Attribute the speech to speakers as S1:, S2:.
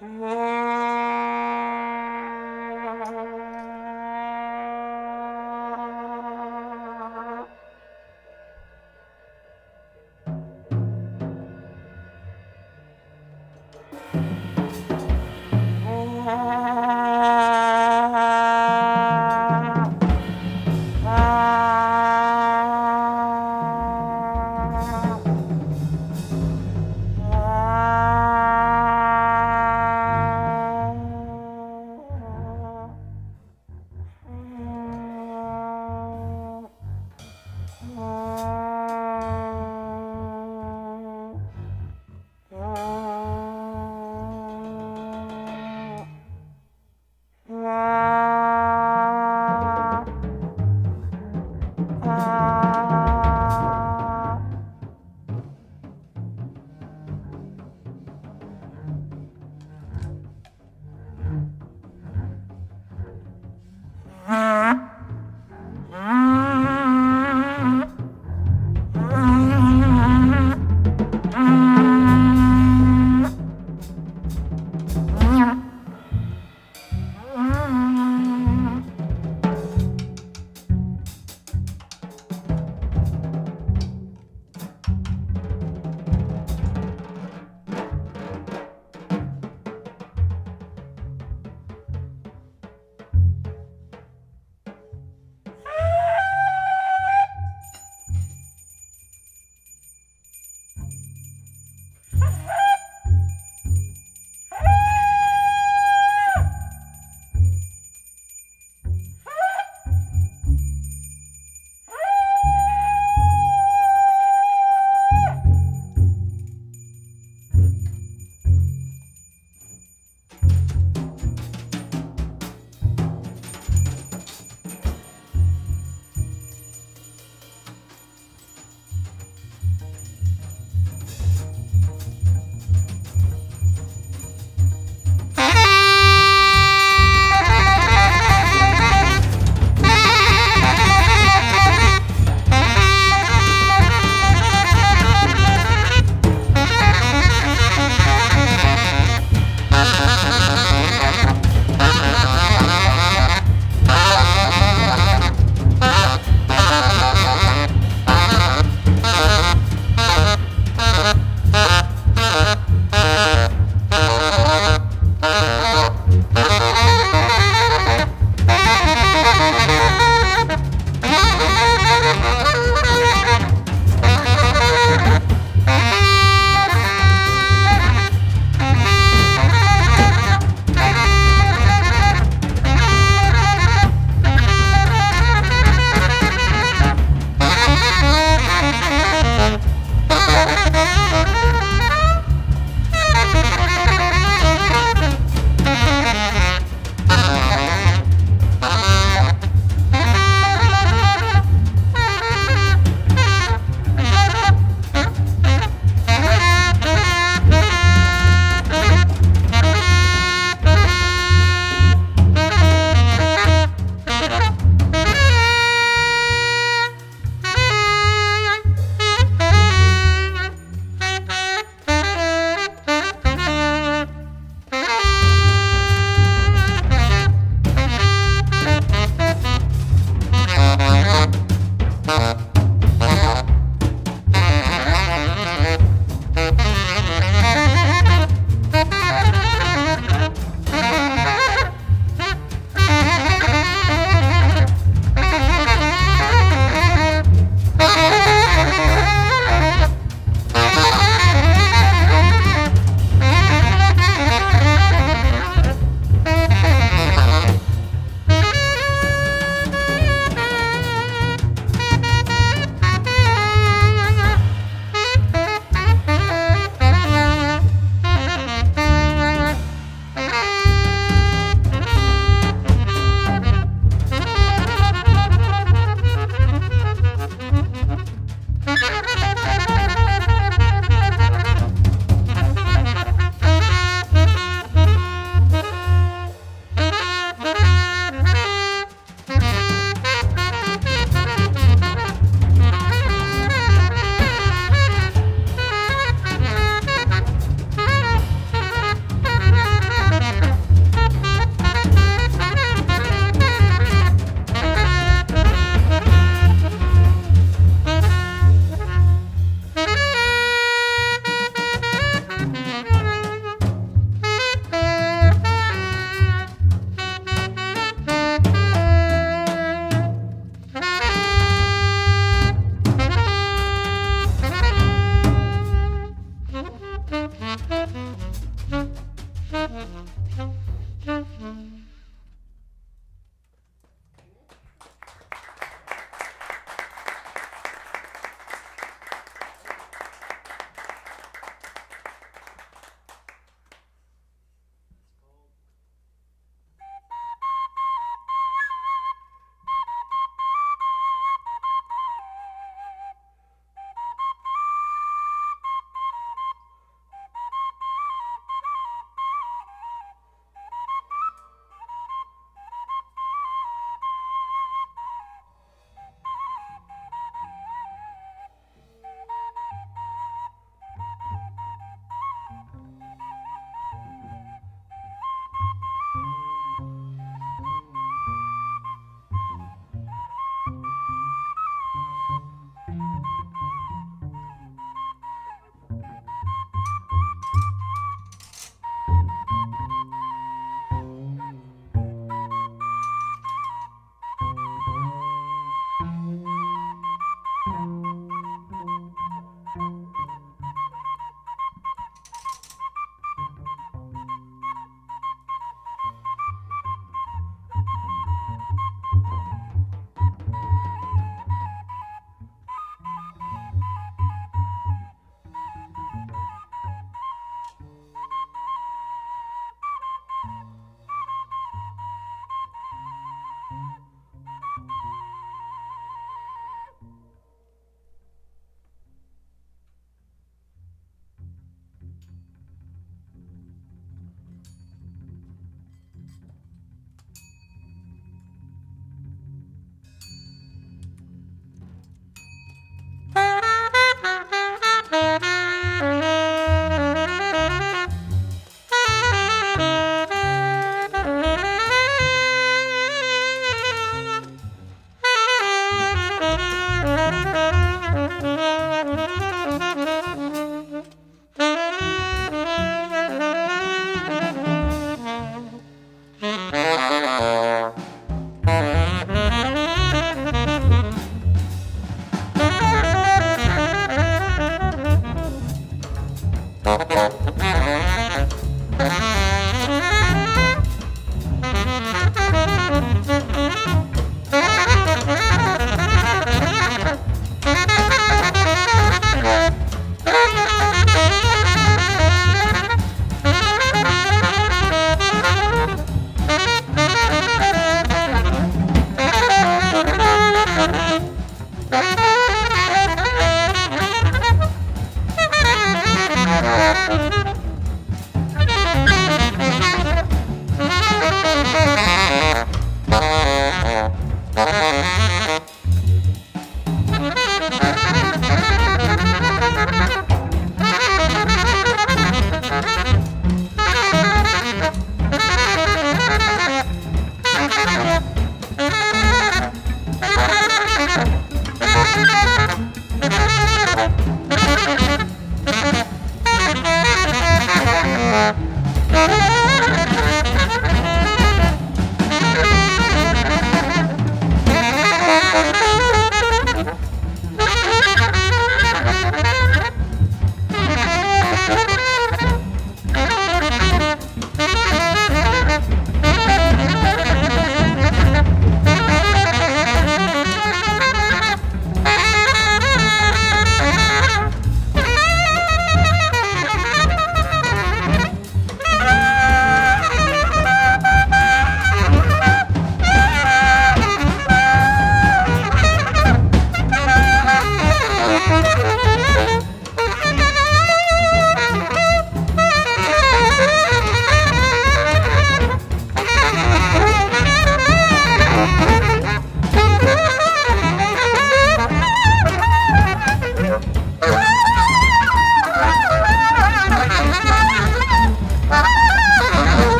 S1: mm